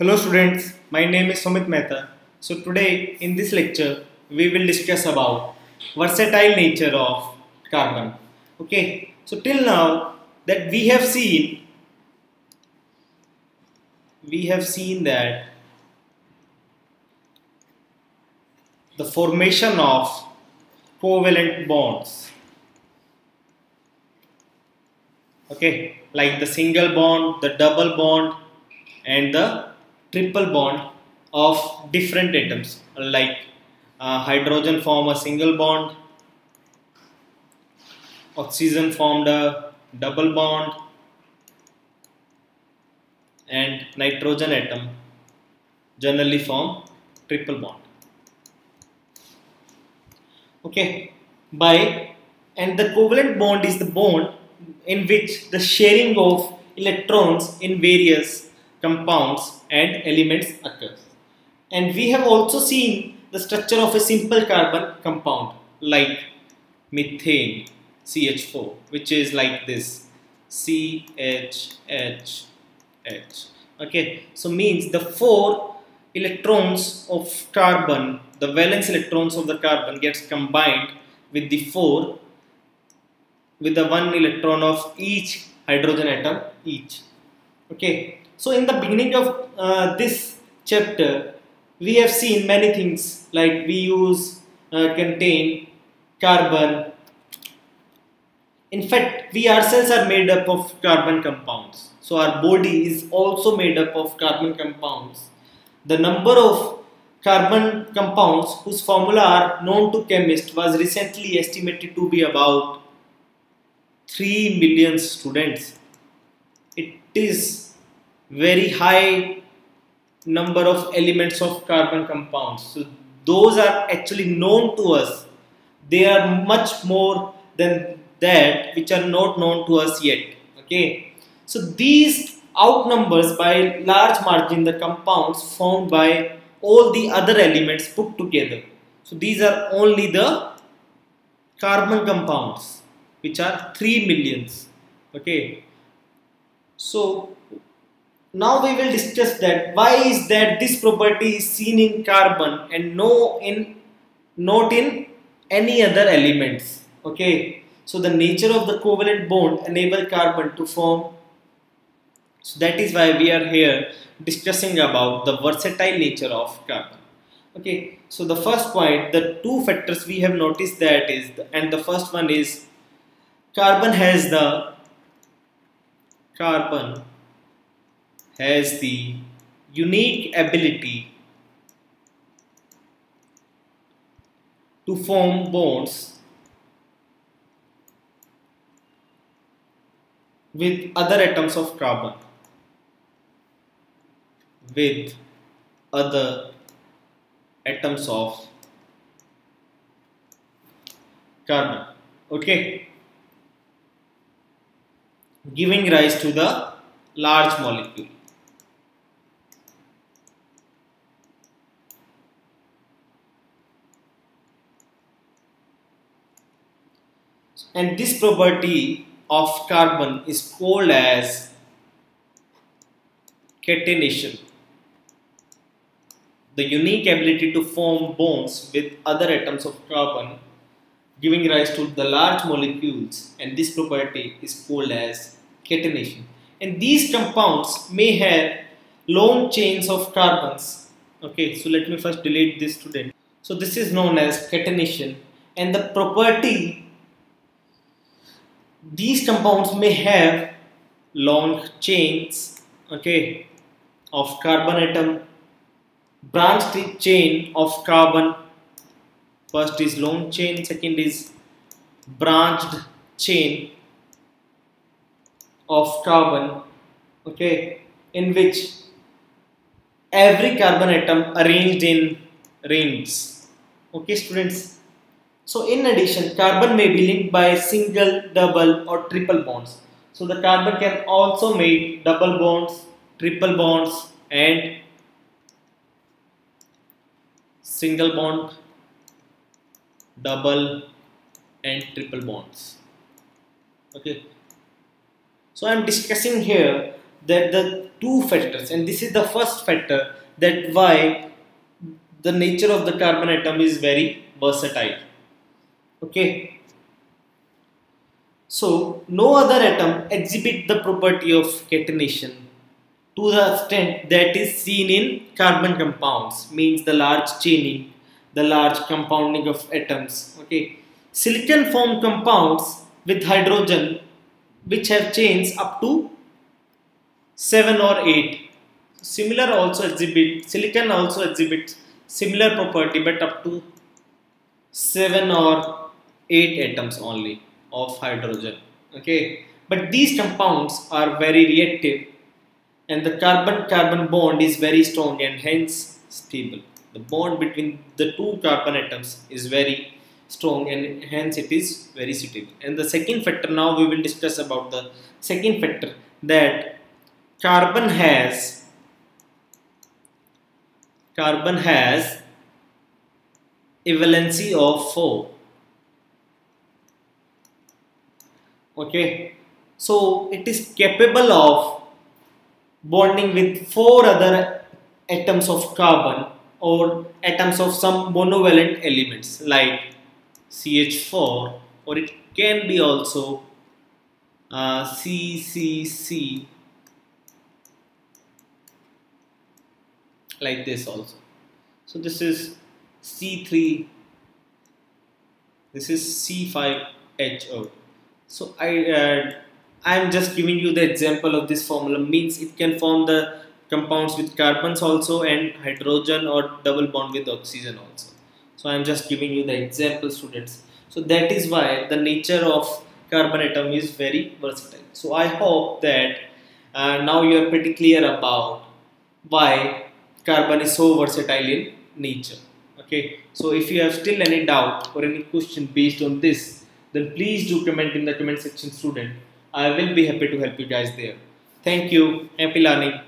Hello students, my name is Sumit Mehta. So today in this lecture we will discuss about versatile nature of carbon. Okay, so till now that we have seen we have seen that the formation of covalent bonds okay like the single bond the double bond and the triple bond of different atoms like uh, hydrogen form a single bond oxygen formed a double bond and nitrogen atom generally form triple bond. Okay by and the covalent bond is the bond in which the sharing of electrons in various compounds and elements occurs. And we have also seen the structure of a simple carbon compound like methane CH4 which is like this. CHHH okay so means the four electrons of carbon the valence electrons of the carbon gets combined with the four with the one electron of each hydrogen atom each. Okay so in the beginning of uh, this chapter, we have seen many things like we use uh, contain carbon. In fact, we ourselves are made up of carbon compounds. So our body is also made up of carbon compounds. The number of carbon compounds whose formula are known to chemists was recently estimated to be about 3 million students. It is very high number of elements of carbon compounds. So those are actually known to us. They are much more than that which are not known to us yet. Okay. So these outnumbers by large margin the compounds formed by all the other elements put together. So these are only the carbon compounds which are 3 millions. Okay. So now we will discuss that why is that this property is seen in carbon and no in not in any other elements okay? So the nature of the covalent bond enable carbon to form. So that is why we are here discussing about the versatile nature of carbon okay? So the first point the two factors we have noticed that is the, and the first one is carbon has the carbon has the unique ability to form bonds with other atoms of carbon with other atoms of carbon. Okay? Giving rise to the large molecule and this property of carbon is called as catenation. The unique ability to form bonds with other atoms of carbon giving rise to the large molecules and this property is called as catenation. And these compounds may have long chains of carbons. Okay, so let me first delete this student. So this is known as catenation and the property these compounds may have long chains okay of carbon atom branched chain of carbon. First is long chain second is branched chain of carbon okay in which every carbon atom arranged in rings. Okay students so in addition, carbon may be linked by single, double or triple bonds. So the carbon can also make double bonds, triple bonds and single bond, double and triple bonds. Okay. So I am discussing here that the two factors and this is the first factor that why the nature of the carbon atom is very versatile okay. So no other atom exhibit the property of catenation. To the extent that is seen in carbon compounds means the large chaining the large compounding of atoms. Okay. Silicon form compounds with hydrogen which have chains up to 7 or 8 similar also exhibit silicon also exhibits similar property but up to 7 or 8 atoms only of hydrogen okay? But these compounds are very reactive and the carbon carbon bond is very strong and hence stable. The bond between the two carbon atoms is very strong and hence it is very suitable and the second factor now we will discuss about the second factor that carbon has carbon has valency of 4 okay? So it is capable of bonding with four other atoms of carbon or atoms of some monovalent elements like CH4 or it can be also uh, CCC like this also. So this is C3 this is C5HO so I uh, I'm just giving you the example of this formula. Means it can form the compounds with carbons also and hydrogen or double bond with oxygen also. So I'm just giving you the example students. So that is why the nature of carbon atom is very versatile. So I hope that uh, now you are pretty clear about why carbon is so versatile in nature. Okay? So if you have still any doubt or any question based on this then please do comment in the comment section student. I will be happy to help you guys there. Thank you. Happy learning